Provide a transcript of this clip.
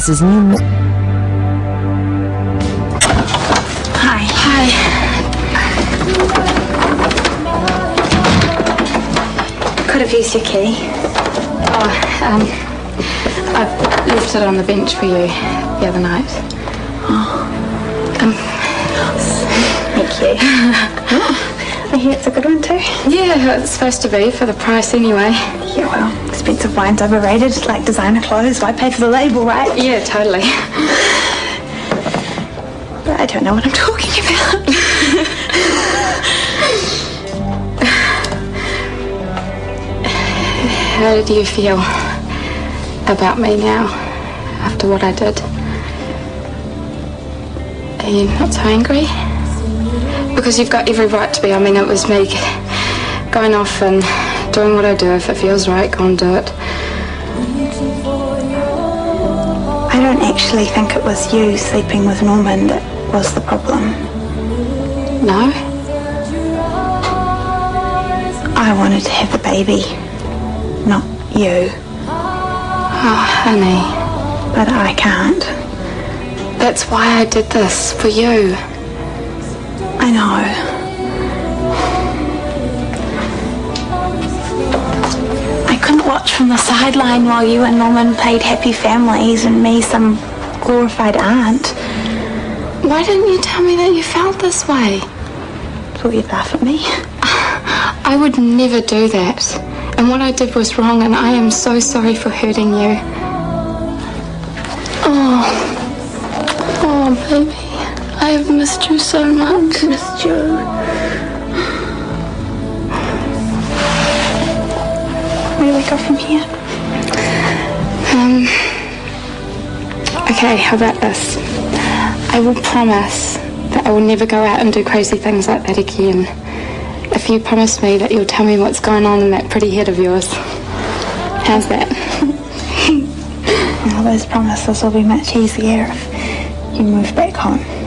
This is new. Hi. Hi. Could have used your key. Oh, um, I left it on the bench for you the other night. Oh. Um, thank you. Hear it's a good one too. Yeah, it's supposed to be for the price anyway. Yeah, well, expensive wine's overrated, like designer clothes. Why pay for the label, right? Yeah, totally. But I don't know what I'm talking about. How do you feel about me now after what I did? Are you not so angry? Because you've got every right to be. I mean, it was me going off and doing what I do. If it feels right, go and do it. I don't actually think it was you sleeping with Norman that was the problem. No? I wanted to have a baby, not you. Oh, honey. But I can't. That's why I did this, for you. I know. I couldn't watch from the sideline while you and Norman played happy families and me some glorified aunt. Why didn't you tell me that you felt this way? Thought you'd laugh at me. I would never do that. And what I did was wrong, and I am so sorry for hurting you. Oh, oh, baby. I have missed you so much. Missed you. Where do we go from here? Um. Okay, how about this? I will promise that I will never go out and do crazy things like that again. If you promise me that you'll tell me what's going on in that pretty head of yours. How's that? Well, those promises will be much easier if you move back home.